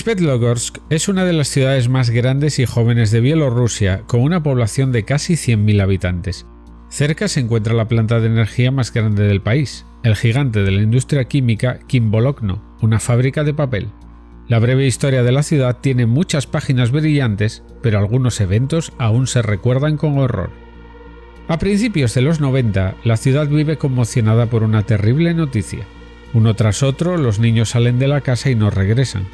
Svetlogorsk es una de las ciudades más grandes y jóvenes de Bielorrusia, con una población de casi 100.000 habitantes. Cerca se encuentra la planta de energía más grande del país, el gigante de la industria química Kimbolokno, una fábrica de papel. La breve historia de la ciudad tiene muchas páginas brillantes, pero algunos eventos aún se recuerdan con horror. A principios de los 90, la ciudad vive conmocionada por una terrible noticia. Uno tras otro, los niños salen de la casa y no regresan.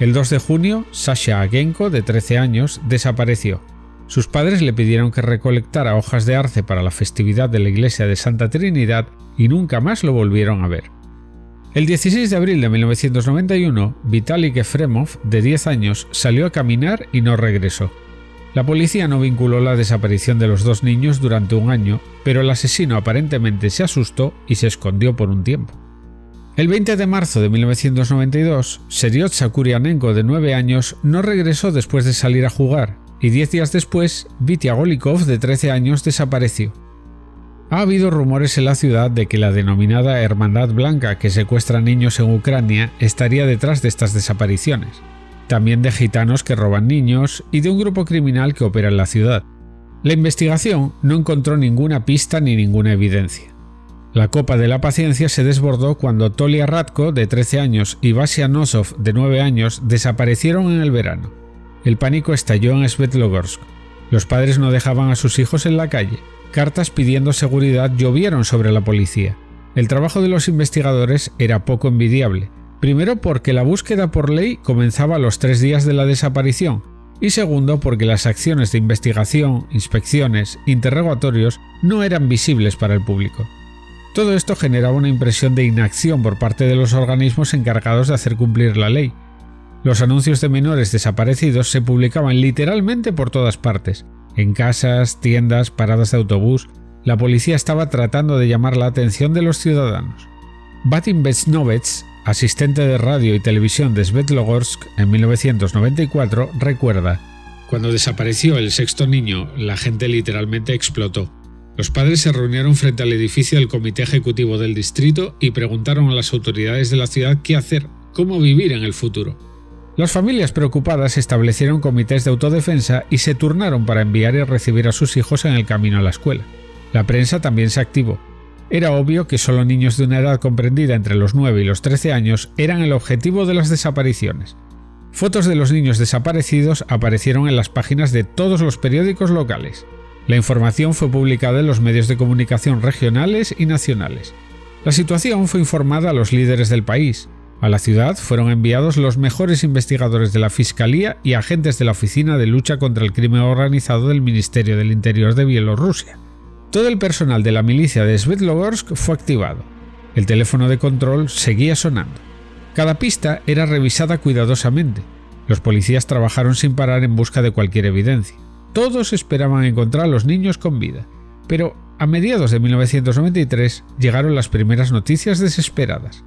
El 2 de junio, Sasha Agenko, de 13 años, desapareció. Sus padres le pidieron que recolectara hojas de arce para la festividad de la iglesia de Santa Trinidad y nunca más lo volvieron a ver. El 16 de abril de 1991, Vitalik Efremov, de 10 años, salió a caminar y no regresó. La policía no vinculó la desaparición de los dos niños durante un año, pero el asesino aparentemente se asustó y se escondió por un tiempo. El 20 de marzo de 1992, Seriot Sakurianenko, de 9 años, no regresó después de salir a jugar, y 10 días después, Vitya Golikov, de 13 años, desapareció. Ha habido rumores en la ciudad de que la denominada Hermandad Blanca que secuestra niños en Ucrania estaría detrás de estas desapariciones, también de gitanos que roban niños y de un grupo criminal que opera en la ciudad. La investigación no encontró ninguna pista ni ninguna evidencia. La copa de la paciencia se desbordó cuando Tolia Radko, de 13 años, y Vasia Nosov, de 9 años, desaparecieron en el verano. El pánico estalló en Svetlogorsk. Los padres no dejaban a sus hijos en la calle. Cartas pidiendo seguridad llovieron sobre la policía. El trabajo de los investigadores era poco envidiable. Primero porque la búsqueda por ley comenzaba a los tres días de la desaparición, y segundo porque las acciones de investigación, inspecciones, interrogatorios no eran visibles para el público. Todo esto generaba una impresión de inacción por parte de los organismos encargados de hacer cumplir la ley. Los anuncios de menores desaparecidos se publicaban literalmente por todas partes, en casas, tiendas, paradas de autobús. La policía estaba tratando de llamar la atención de los ciudadanos. Batin Bechnovets, asistente de radio y televisión de Svetlogorsk en 1994, recuerda: Cuando desapareció el sexto niño, la gente literalmente explotó. Los padres se reunieron frente al edificio del Comité Ejecutivo del Distrito y preguntaron a las autoridades de la ciudad qué hacer, cómo vivir en el futuro. Las familias preocupadas establecieron comités de autodefensa y se turnaron para enviar y recibir a sus hijos en el camino a la escuela. La prensa también se activó. Era obvio que solo niños de una edad comprendida entre los 9 y los 13 años eran el objetivo de las desapariciones. Fotos de los niños desaparecidos aparecieron en las páginas de todos los periódicos locales. La información fue publicada en los medios de comunicación regionales y nacionales. La situación fue informada a los líderes del país. A la ciudad fueron enviados los mejores investigadores de la Fiscalía y agentes de la Oficina de Lucha contra el Crimen Organizado del Ministerio del Interior de Bielorrusia. Todo el personal de la milicia de Svetlogorsk fue activado. El teléfono de control seguía sonando. Cada pista era revisada cuidadosamente. Los policías trabajaron sin parar en busca de cualquier evidencia. Todos esperaban encontrar a los niños con vida, pero a mediados de 1993 llegaron las primeras noticias desesperadas.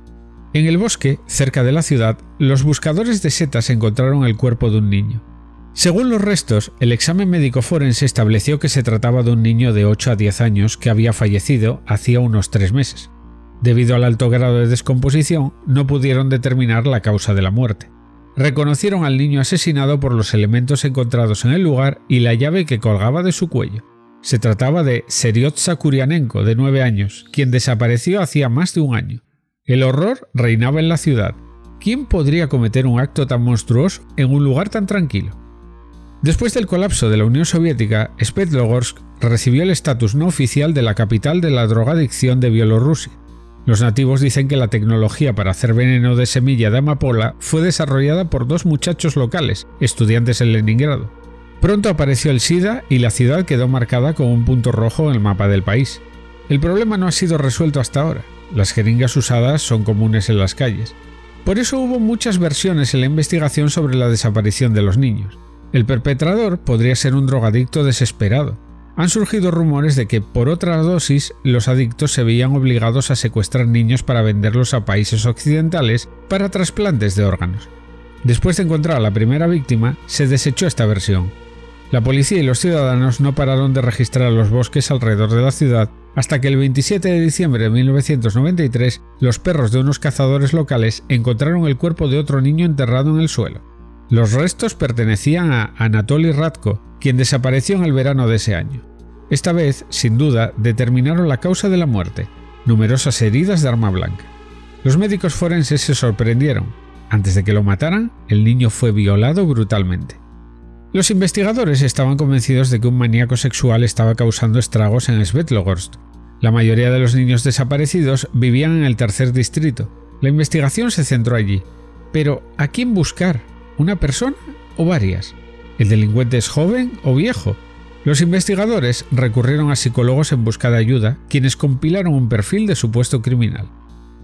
En el bosque, cerca de la ciudad, los buscadores de setas encontraron el cuerpo de un niño. Según los restos, el examen médico forense estableció que se trataba de un niño de 8 a 10 años que había fallecido hacía unos tres meses. Debido al alto grado de descomposición, no pudieron determinar la causa de la muerte reconocieron al niño asesinado por los elementos encontrados en el lugar y la llave que colgaba de su cuello. Se trataba de Seriot Sakurianenko, de nueve años, quien desapareció hacía más de un año. El horror reinaba en la ciudad. ¿Quién podría cometer un acto tan monstruoso en un lugar tan tranquilo? Después del colapso de la Unión Soviética, Svetlogorsk recibió el estatus no oficial de la capital de la drogadicción de Bielorrusia. Los nativos dicen que la tecnología para hacer veneno de semilla de amapola fue desarrollada por dos muchachos locales, estudiantes en Leningrado. Pronto apareció el SIDA y la ciudad quedó marcada con un punto rojo en el mapa del país. El problema no ha sido resuelto hasta ahora. Las jeringas usadas son comunes en las calles. Por eso hubo muchas versiones en la investigación sobre la desaparición de los niños. El perpetrador podría ser un drogadicto desesperado. han surgido rumores de que por otra dosis los adictos se veían obligados a secuestrar niños para venderlos a países occidentales para trasplantes de órganos. Después de encontrar a la primera víctima, se desechó esta versión. La policía y los ciudadanos no pararon de registrar los bosques alrededor de la ciudad hasta que el 27 de diciembre de 1993 los perros de unos cazadores locales encontraron el cuerpo de otro niño enterrado en el suelo. Los restos pertenecían a Anatoly Radko, quien desapareció en el verano de ese año. Esta vez, sin duda, determinaron la causa de la muerte, numerosas heridas de arma blanca. Los médicos forenses se sorprendieron. Antes de que lo mataran, el niño fue violado brutalmente. Los investigadores estaban convencidos de que un maníaco sexual estaba causando estragos en Svetlogorsk. La mayoría de los niños desaparecidos vivían en el tercer distrito. La investigación se centró allí. Pero, ¿a quién buscar? ¿Una persona o varias? ¿El delincuente es joven o viejo? Los investigadores recurrieron a psicólogos en busca de ayuda, quienes compilaron un perfil de supuesto criminal.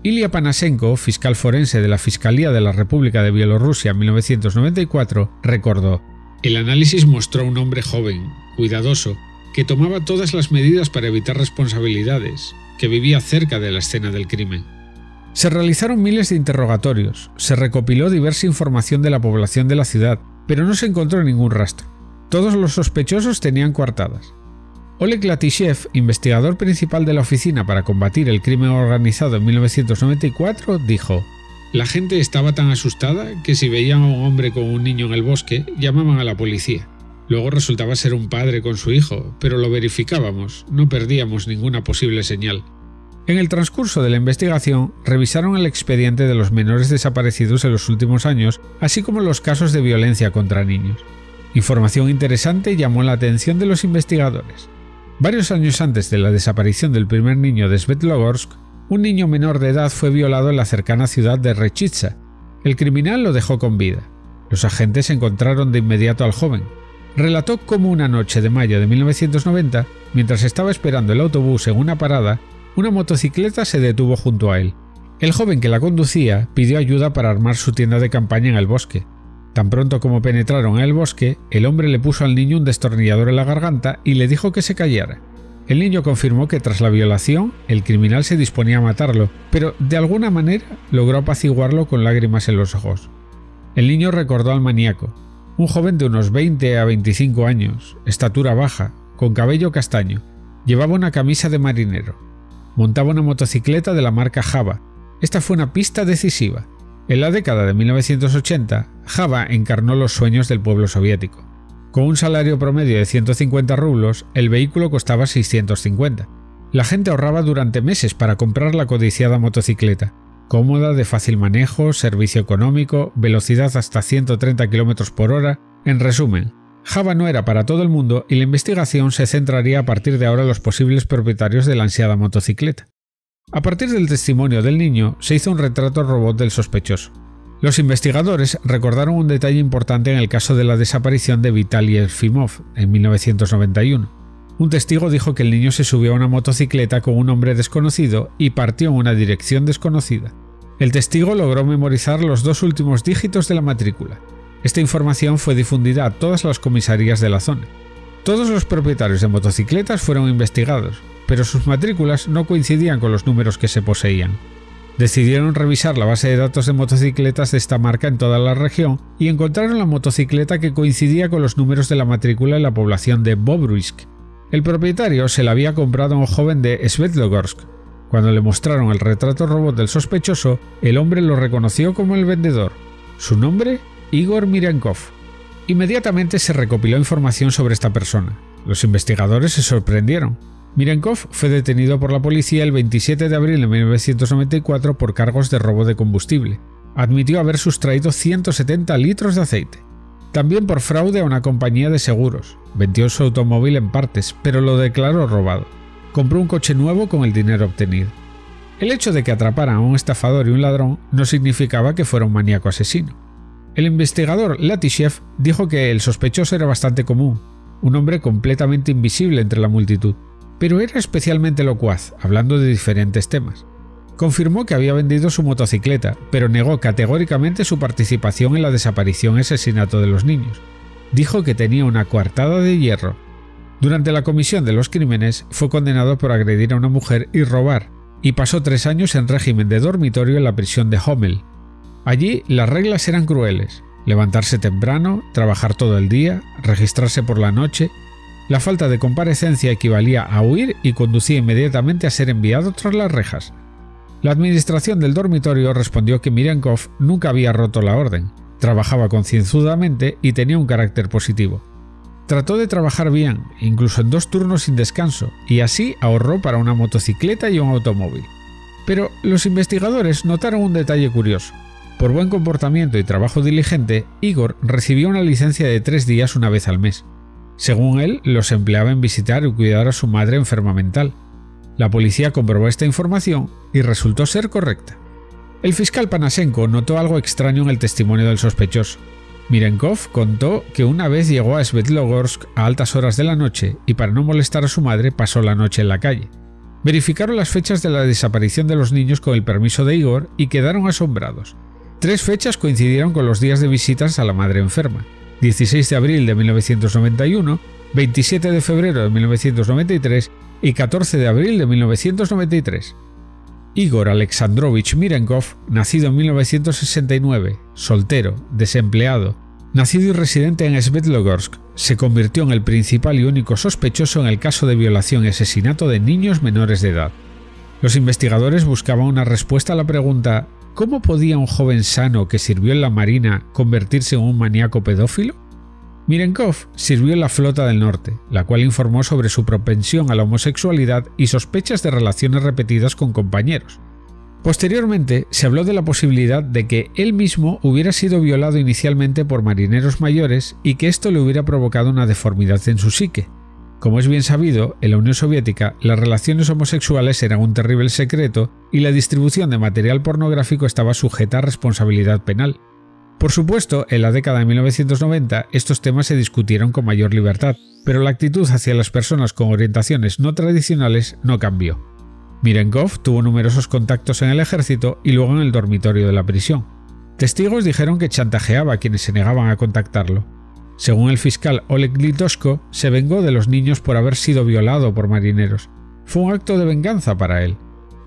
Ilya Panasenko, fiscal forense de la Fiscalía de la República de Bielorrusia en 1994, recordó el análisis mostró a un hombre joven, cuidadoso, que tomaba todas las medidas para evitar responsabilidades, que vivía cerca de la escena del crimen. Se realizaron miles de interrogatorios, se recopiló diversa información de la población de la ciudad, pero no se encontró ningún rastro. Todos los sospechosos tenían coartadas. Oleg Latishev, investigador principal de la Oficina para combatir el crimen organizado en 1994, dijo, la gente estaba tan asustada que si veían a un hombre con un niño en el bosque, llamaban a la policía. Luego resultaba ser un padre con su hijo, pero lo verificábamos, no perdíamos ninguna posible señal. En el transcurso de la investigación, revisaron el expediente de los menores desaparecidos en los últimos años, así como los casos de violencia contra niños. Información interesante llamó la atención de los investigadores. Varios años antes de la desaparición del primer niño de Svetlogorsk, un niño menor de edad fue violado en la cercana ciudad de Rechitsa. El criminal lo dejó con vida. Los agentes encontraron de inmediato al joven. Relató cómo una noche de mayo de 1990, mientras estaba esperando el autobús en una parada, una motocicleta se detuvo junto a él. El joven que la conducía pidió ayuda para armar su tienda de campaña en el bosque. Tan pronto como penetraron en el bosque, el hombre le puso al niño un destornillador en la garganta y le dijo que se callara. El niño confirmó que tras la violación el criminal se disponía a matarlo, pero de alguna manera logró apaciguarlo con lágrimas en los ojos. El niño recordó al maníaco, un joven de unos 20 a 25 años, estatura baja, con cabello castaño, llevaba una camisa de marinero, montaba una motocicleta de la marca Java. Esta fue una pista decisiva. En la década de 1980, Java encarnó los sueños del pueblo soviético. Con un salario promedio de 150 rublos, el vehículo costaba 650. La gente ahorraba durante meses para comprar la codiciada motocicleta. Cómoda, de fácil manejo, servicio económico, velocidad hasta 130 km por hora. En resumen, Java no era para todo el mundo y la investigación se centraría a partir de ahora en los posibles propietarios de la ansiada motocicleta. A partir del testimonio del niño, se hizo un retrato robot del sospechoso. Los investigadores recordaron un detalle importante en el caso de la desaparición de Vitaly Efimov en 1991. Un testigo dijo que el niño se subió a una motocicleta con un hombre desconocido y partió en una dirección desconocida. El testigo logró memorizar los dos últimos dígitos de la matrícula. Esta información fue difundida a todas las comisarías de la zona. Todos los propietarios de motocicletas fueron investigados, pero sus matrículas no coincidían con los números que se poseían decidieron revisar la base de datos de motocicletas de esta marca en toda la región y encontraron la motocicleta que coincidía con los números de la matrícula en la población de Bobruisk. El propietario se la había comprado a un joven de Svetlogorsk. Cuando le mostraron el retrato robot del sospechoso, el hombre lo reconoció como el vendedor. Su nombre, Igor Mirenkov. Inmediatamente se recopiló información sobre esta persona. Los investigadores se sorprendieron. Mirenkov fue detenido por la policía el 27 de abril de 1994 por cargos de robo de combustible. Admitió haber sustraído 170 litros de aceite. También por fraude a una compañía de seguros. Vendió su automóvil en partes, pero lo declaró robado. Compró un coche nuevo con el dinero obtenido. El hecho de que atraparan a un estafador y un ladrón no significaba que fuera un maníaco asesino. El investigador Latishev dijo que el sospechoso era bastante común, un hombre completamente invisible entre la multitud pero era especialmente locuaz, hablando de diferentes temas. Confirmó que había vendido su motocicleta, pero negó categóricamente su participación en la desaparición y asesinato de los niños. Dijo que tenía una coartada de hierro. Durante la comisión de los crímenes fue condenado por agredir a una mujer y robar, y pasó tres años en régimen de dormitorio en la prisión de Hommel. Allí las reglas eran crueles, levantarse temprano, trabajar todo el día, registrarse por la noche. La falta de comparecencia equivalía a huir y conducía inmediatamente a ser enviado tras las rejas. La administración del dormitorio respondió que Mirenkov nunca había roto la orden, trabajaba concienzudamente y tenía un carácter positivo. Trató de trabajar bien, incluso en dos turnos sin descanso, y así ahorró para una motocicleta y un automóvil. Pero los investigadores notaron un detalle curioso. Por buen comportamiento y trabajo diligente, Igor recibió una licencia de tres días una vez al mes. Según él, los empleaba en visitar y cuidar a su madre enferma mental. La policía comprobó esta información y resultó ser correcta. El fiscal Panasenko notó algo extraño en el testimonio del sospechoso. Mirenkov contó que una vez llegó a Svetlogorsk a altas horas de la noche y para no molestar a su madre pasó la noche en la calle. Verificaron las fechas de la desaparición de los niños con el permiso de Igor y quedaron asombrados. Tres fechas coincidieron con los días de visitas a la madre enferma. 16 de abril de 1991, 27 de febrero de 1993 y 14 de abril de 1993. Igor Alexandrovich Mirenkov, nacido en 1969, soltero, desempleado, nacido y residente en Svetlogorsk, se convirtió en el principal y único sospechoso en el caso de violación y asesinato de niños menores de edad. Los investigadores buscaban una respuesta a la pregunta ¿cómo podía un joven sano que sirvió en la Marina convertirse en un maníaco pedófilo? Mirenkov sirvió en la Flota del Norte, la cual informó sobre su propensión a la homosexualidad y sospechas de relaciones repetidas con compañeros. Posteriormente, se habló de la posibilidad de que él mismo hubiera sido violado inicialmente por marineros mayores y que esto le hubiera provocado una deformidad en su psique. Como es bien sabido, en la Unión Soviética las relaciones homosexuales eran un terrible secreto y la distribución de material pornográfico estaba sujeta a responsabilidad penal. Por supuesto, en la década de 1990 estos temas se discutieron con mayor libertad, pero la actitud hacia las personas con orientaciones no tradicionales no cambió. Mirenkov tuvo numerosos contactos en el ejército y luego en el dormitorio de la prisión. Testigos dijeron que chantajeaba a quienes se negaban a contactarlo. Según el fiscal Oleg Litoshko, se vengó de los niños por haber sido violado por marineros. Fue un acto de venganza para él.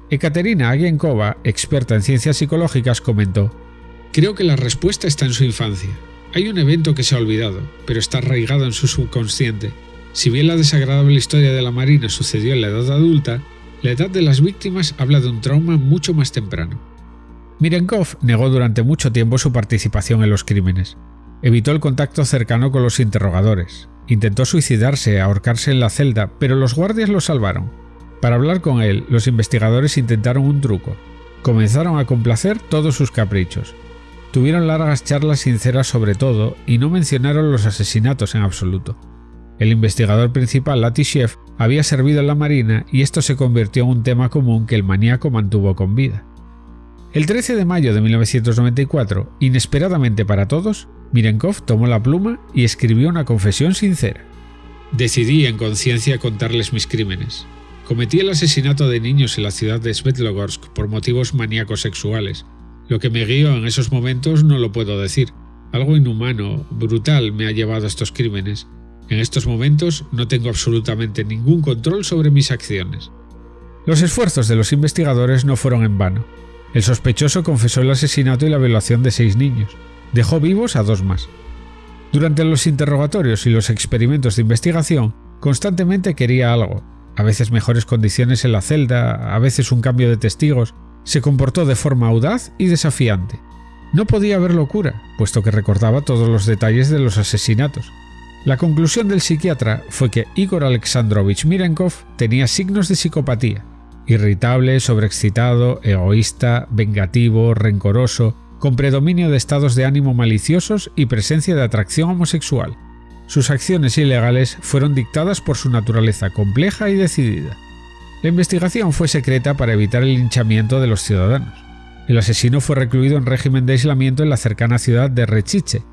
Ekaterina Agienkova, experta en ciencias psicológicas, comentó Creo que la respuesta está en su infancia. Hay un evento que se ha olvidado, pero está arraigado en su subconsciente. Si bien la desagradable historia de la Marina sucedió en la edad adulta, la edad de las víctimas habla de un trauma mucho más temprano. Mirenkov negó durante mucho tiempo su participación en los crímenes. Evitó el contacto cercano con los interrogadores. Intentó suicidarse, ahorcarse en la celda, pero los guardias lo salvaron. Para hablar con él, los investigadores intentaron un truco. Comenzaron a complacer todos sus caprichos. Tuvieron largas charlas sinceras sobre todo y no mencionaron los asesinatos en absoluto. El investigador principal, Latishev, había servido en la Marina y esto se convirtió en un tema común que el maníaco mantuvo con vida. El 13 de mayo de 1994, inesperadamente para todos, Mirenkov tomó la pluma y escribió una confesión sincera. Decidí en conciencia contarles mis crímenes. Cometí el asesinato de niños en la ciudad de Svetlogorsk por motivos maníacos sexuales, lo que me guió en esos momentos no lo puedo decir. Algo inhumano, brutal me ha llevado a estos crímenes. En estos momentos no tengo absolutamente ningún control sobre mis acciones. Los esfuerzos de los investigadores no fueron en vano. El sospechoso confesó el asesinato y la violación de seis niños. Dejó vivos a dos más. Durante los interrogatorios y los experimentos de investigación, constantemente quería algo, a veces mejores condiciones en la celda, a veces un cambio de testigos, se comportó de forma audaz y desafiante. No podía haber locura, puesto que recordaba todos los detalles de los asesinatos. La conclusión del psiquiatra fue que Igor Alexandrovich Mirenkov tenía signos de psicopatía. Irritable, sobreexcitado, egoísta, vengativo, rencoroso, con predominio de estados de ánimo maliciosos y presencia de atracción homosexual. Sus acciones ilegales fueron dictadas por su naturaleza compleja y decidida. La investigación fue secreta para evitar el linchamiento de los ciudadanos. El asesino fue recluido en régimen de aislamiento en la cercana ciudad de Rechiche.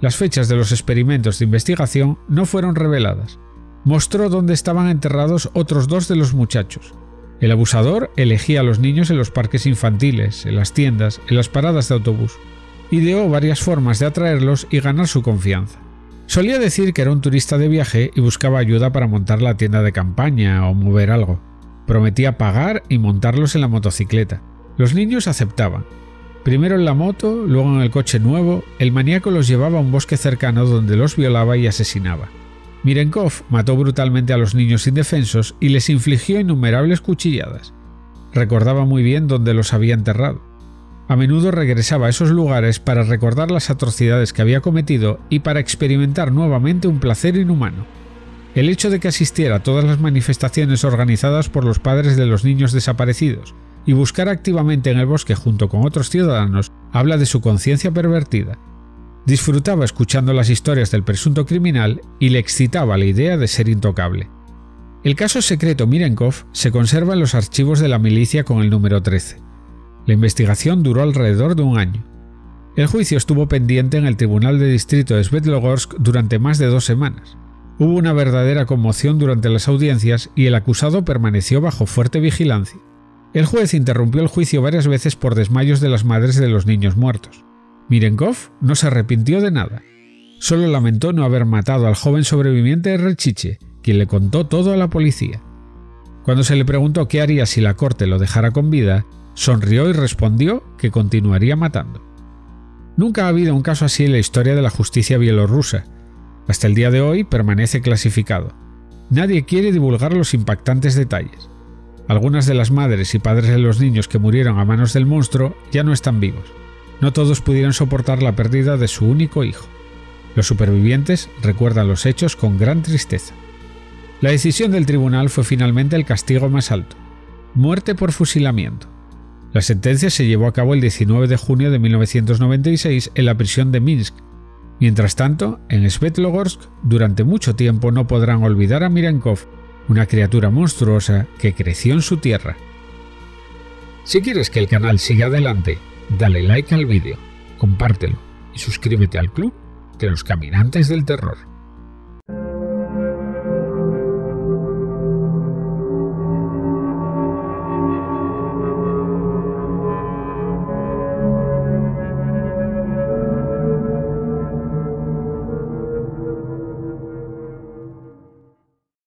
Las fechas de los experimentos de investigación no fueron reveladas. Mostró dónde estaban enterrados otros dos de los muchachos. El abusador elegía a los niños en los parques infantiles, en las tiendas, en las paradas de autobús. Ideó varias formas de atraerlos y ganar su confianza. Solía decir que era un turista de viaje y buscaba ayuda para montar la tienda de campaña o mover algo. Prometía pagar y montarlos en la motocicleta. Los niños aceptaban. Primero en la moto, luego en el coche nuevo, el maníaco los llevaba a un bosque cercano donde los violaba y asesinaba. Mirenkov mató brutalmente a los niños indefensos y les infligió innumerables cuchilladas. Recordaba muy bien dónde los había enterrado. A menudo regresaba a esos lugares para recordar las atrocidades que había cometido y para experimentar nuevamente un placer inhumano. El hecho de que asistiera a todas las manifestaciones organizadas por los padres de los niños desaparecidos y buscar activamente en el bosque junto con otros ciudadanos habla de su conciencia pervertida. Disfrutaba escuchando las historias del presunto criminal y le excitaba la idea de ser intocable. El caso secreto Mirenkov se conserva en los archivos de la milicia con el número 13. La investigación duró alrededor de un año. El juicio estuvo pendiente en el Tribunal de Distrito de Svetlogorsk durante más de dos semanas. Hubo una verdadera conmoción durante las audiencias y el acusado permaneció bajo fuerte vigilancia. El juez interrumpió el juicio varias veces por desmayos de las madres de los niños muertos. Mirenkov no se arrepintió de nada. Solo lamentó no haber matado al joven sobreviviente de Rechiche, quien le contó todo a la policía. Cuando se le preguntó qué haría si la corte lo dejara con vida, sonrió y respondió que continuaría matando. Nunca ha habido un caso así en la historia de la justicia bielorrusa. Hasta el día de hoy permanece clasificado. Nadie quiere divulgar los impactantes detalles. Algunas de las madres y padres de los niños que murieron a manos del monstruo ya no están vivos. No todos pudieron soportar la pérdida de su único hijo. Los supervivientes recuerdan los hechos con gran tristeza. La decisión del tribunal fue finalmente el castigo más alto, muerte por fusilamiento. La sentencia se llevó a cabo el 19 de junio de 1996 en la prisión de Minsk. Mientras tanto, en Svetlogorsk, durante mucho tiempo no podrán olvidar a Mirenkov una criatura monstruosa que creció en su tierra. Si quieres que el canal siga adelante, dale like al vídeo, compártelo y suscríbete al club de los caminantes del terror.